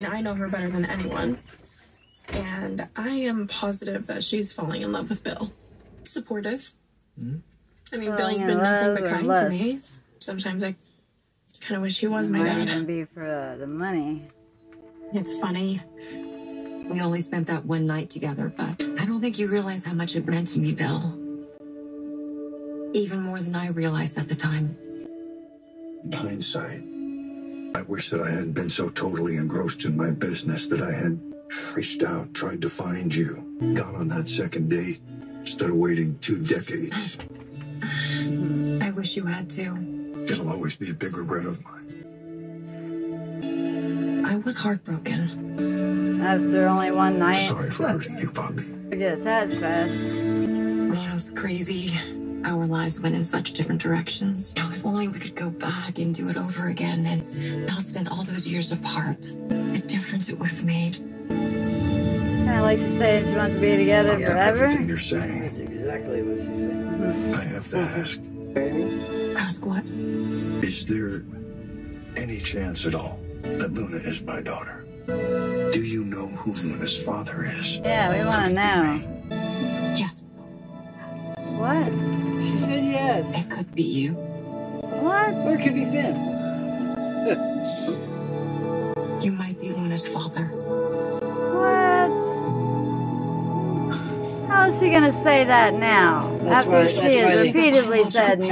I know her better than anyone. And I am positive that she's falling in love with Bill. Supportive. Mm-hmm. I mean, Falling Bill's in been nothing but love kind to me. Sometimes I kind of wish he was It my might dad. even be for uh, the money. It's funny. We only spent that one night together, but I don't think you realize how much it meant to me, Bill. Even more than I realized at the time. In hindsight, I wish that I hadn't been so totally engrossed in my business that I had reached out, tried to find you, gone on that second date, instead of waiting two decades. I wish you had too. It'll always be a big regret of mine. I was heartbroken. After only one night. Sorry for hurting you, Poppy. Forget that's fast. Man, it was crazy. Our lives went in such different directions. Now, if only we could go back and do it over again and not spend all those years apart. The difference it would have made. Kind of like she's saying she wants to be together After forever. everything you're saying, That's exactly what she's saying. I have to ask, Ask what? is there any chance at all that Luna is my daughter? Do you know who Luna's father is? Yeah, we want to know. Yes, What? She said yes. it could be you. What? Or it could be Finn. You might be Luna's father. What? How is she gonna say that now? That's After why- she that's has repeatedly said no.